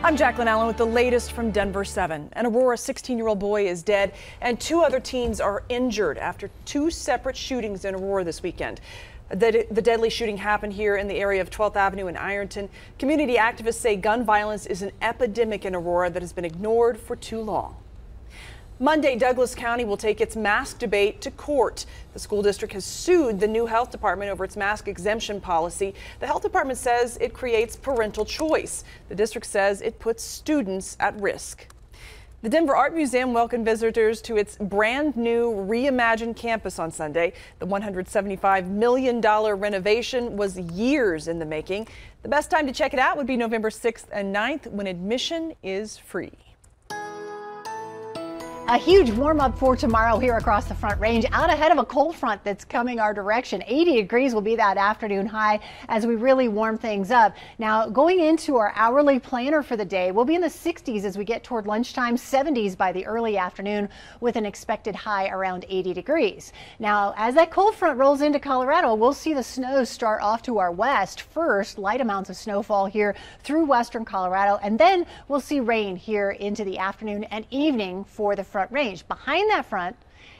I'm Jacqueline Allen with the latest from Denver 7. An Aurora 16 year old boy is dead, and two other teens are injured after two separate shootings in Aurora this weekend. The, the, deadly shooting happened here in the area of 12th Avenue in Ironton. Community activists say gun violence is an epidemic in Aurora that has been ignored for too long. Monday, Douglas County will take its mask debate to court. The school district has sued the new health department over its mask exemption policy. The health department says it creates parental choice. The district says it puts students at risk. The Denver Art Museum welcomed visitors to its brand new reimagined campus on Sunday. The $175 million renovation was years in the making. The best time to check it out would be November 6th and 9th when admission is free. A huge warm up for tomorrow here across the front range out ahead of a cold front that's coming our direction. 80 degrees will be that afternoon high as we really warm things up. Now going into our hourly planner for the day, we'll be in the 60s as we get toward lunchtime, 70s by the early afternoon with an expected high around 80 degrees. Now as that cold front rolls into Colorado, we'll see the snow start off to our west first, light amounts of snowfall here through western Colorado, and then we'll see rain here into the afternoon and evening for the front range. Behind that front,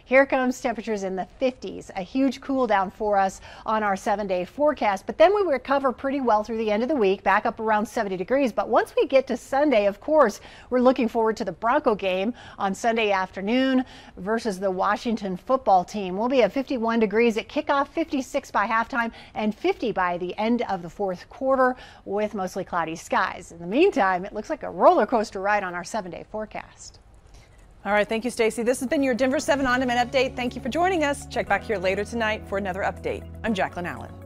here comes temperatures in the 50s, a huge cool down for us on our seven day forecast. But then we recover pretty well through the end of the week, back up around 70 degrees. But once we get to Sunday, of course, we're looking forward to the Bronco game on Sunday afternoon versus the Washington football team. We'll be at 51 degrees at kickoff, 56 by halftime, and 50 by the end of the fourth quarter with mostly cloudy skies. In the meantime, it looks like a roller coaster ride on our seven day forecast. All right, thank you, Stacy. This has been your Denver 7 On Demand update. Thank you for joining us. Check back here later tonight for another update. I'm Jacqueline Allen.